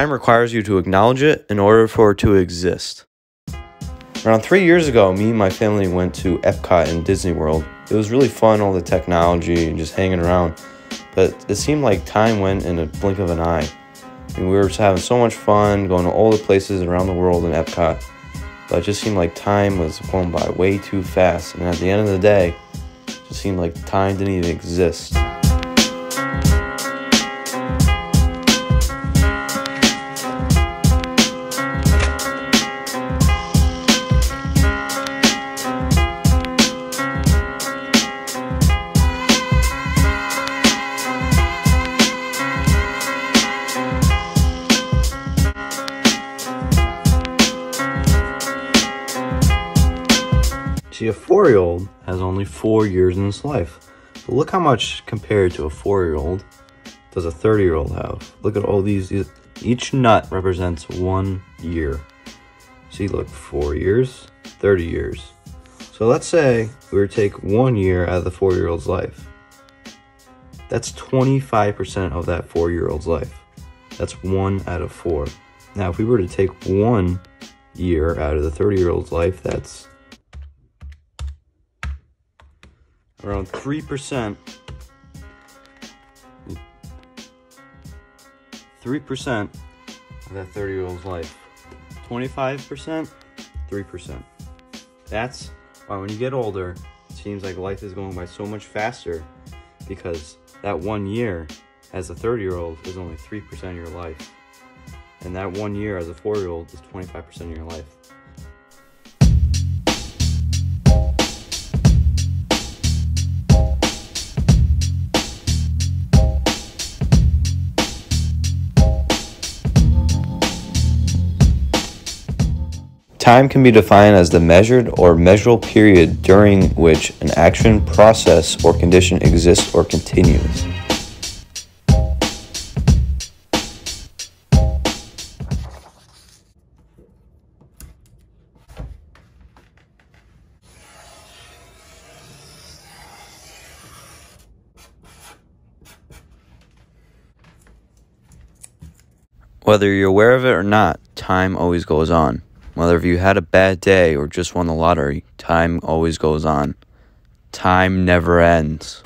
Time requires you to acknowledge it in order for it to exist. Around three years ago, me and my family went to Epcot in Disney World. It was really fun, all the technology and just hanging around. But it seemed like time went in a blink of an eye. And we were just having so much fun, going to all the places around the world in Epcot. But it just seemed like time was going by way too fast. And at the end of the day, it just seemed like time didn't even exist. See, a four year old has only four years in his life. But look how much compared to a four year old does a 30 year old have. Look at all these. Each nut represents one year. See, look, four years, 30 years. So let's say we were to take one year out of the four year old's life. That's 25% of that four year old's life. That's one out of four. Now, if we were to take one year out of the 30 year old's life, that's around 3%. 3% of that 30 year old's life. 25%, 3%. That's why when you get older, it seems like life is going by so much faster because that one year as a 30 year old is only 3% of your life. And that one year as a four year old is 25% of your life. Time can be defined as the measured or measurable period during which an action, process, or condition exists or continues. Whether you're aware of it or not, time always goes on. Whether you had a bad day or just won the lottery, time always goes on. Time never ends.